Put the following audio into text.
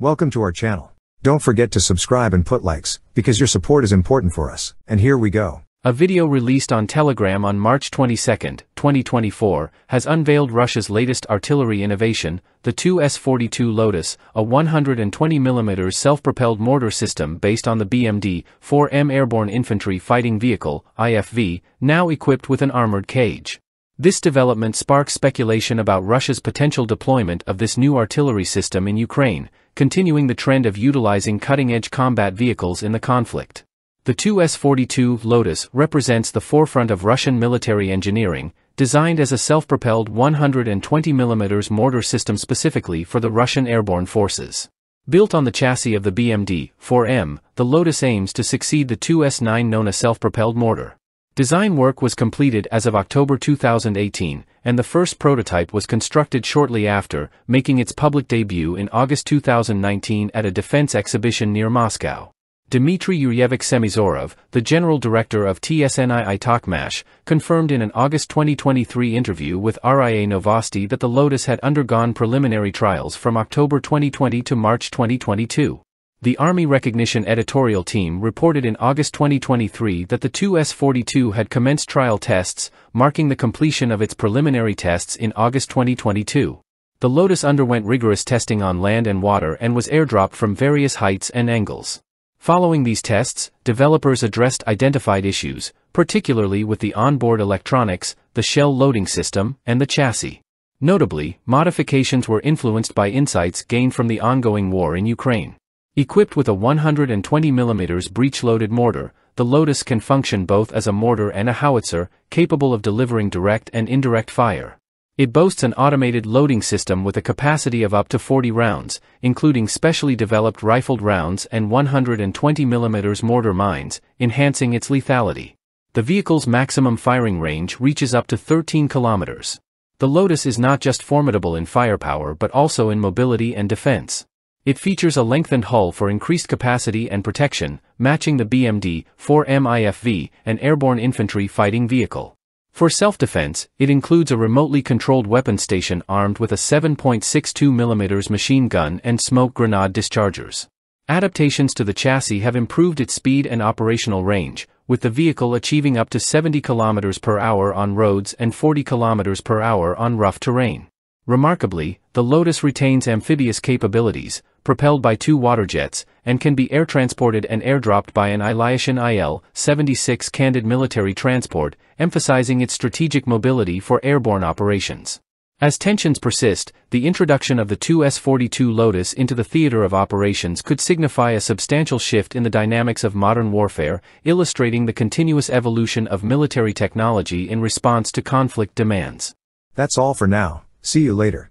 Welcome to our channel. Don't forget to subscribe and put likes, because your support is important for us. And here we go. A video released on Telegram on March 22, 2024, has unveiled Russia's latest artillery innovation, the 2S42 Lotos, a 120mm self-propelled mortar system based on the BMD-4M Airborne Infantry Fighting Vehicle, IFV, now equipped with an armored cage. This development sparks speculation about Russia's potential deployment of this new artillery system in Ukraine, continuing the trend of utilizing cutting-edge combat vehicles in the conflict. The 2S42 Lotos represents the forefront of Russian military engineering, designed as a self-propelled 120mm mortar system specifically for the Russian airborne forces. Built on the chassis of the BMD-4M, the Lotos aims to succeed the 2S9 Nona self-propelled mortar. Design work was completed as of October 2018, and the first prototype was constructed shortly after, making its public debut in August 2019 at a defense exhibition near Moscow. Dmitry Yuryevich Semizorov, the general director of TsNIITochmash, confirmed in an August 2023 interview with RIA Novosti that the Lotos had undergone preliminary trials from October 2020 to March 2022. The Army Recognition editorial team reported in August 2023 that the 2S42 had commenced trial tests, marking the completion of its preliminary tests in August 2022. The Lotos underwent rigorous testing on land and water and was airdropped from various heights and angles. Following these tests, developers addressed identified issues, particularly with the onboard electronics, the shell loading system, and the chassis. Notably, modifications were influenced by insights gained from the ongoing war in Ukraine. Equipped with a 120mm breech-loaded mortar, the Lotos can function both as a mortar and a howitzer, capable of delivering direct and indirect fire. It boasts an automated loading system with a capacity of up to 40 rounds, including specially developed rifled rounds and 120mm mortar mines, enhancing its lethality. The vehicle's maximum firing range reaches up to 13 kilometers. The Lotos is not just formidable in firepower but also in mobility and defense. It features a lengthened hull for increased capacity and protection, matching the BMD 4M IFV, an airborne infantry fighting vehicle. For self-defense, it includes a remotely controlled weapon station armed with a 7.62mm machine gun and smoke grenade dischargers. Adaptations to the chassis have improved its speed and operational range, with the vehicle achieving up to 70 km per hour on roads and 40 km per hour on rough terrain. Remarkably, the Lotos retains amphibious capabilities, propelled by two water jets, and can be air transported and airdropped by an Ilyushin IL-76 Candid military transport, emphasizing its strategic mobility for airborne operations. As tensions persist, the introduction of the 2S42 Lotos into the theater of operations could signify a substantial shift in the dynamics of modern warfare, illustrating the continuous evolution of military technology in response to conflict demands. That's all for now. See you later.